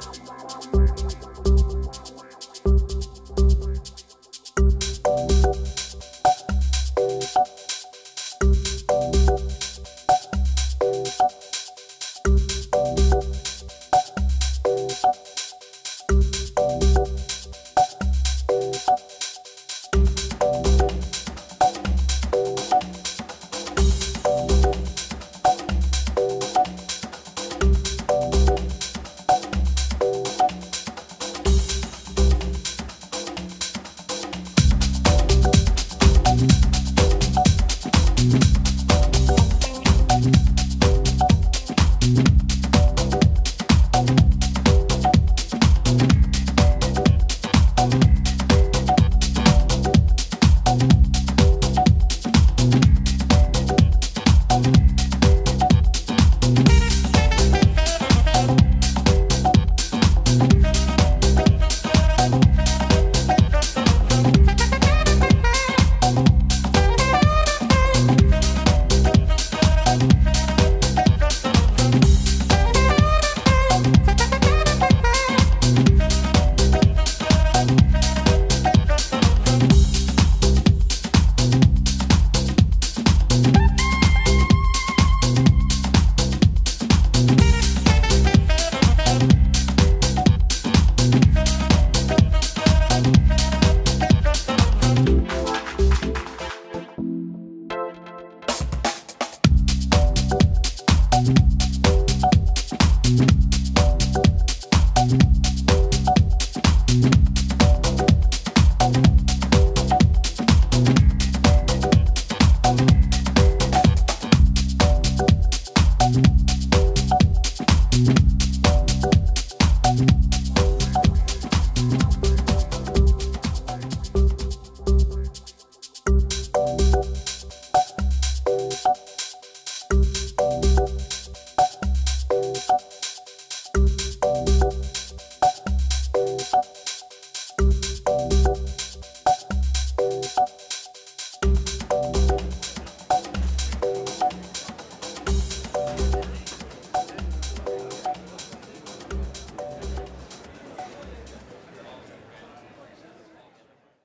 Bye.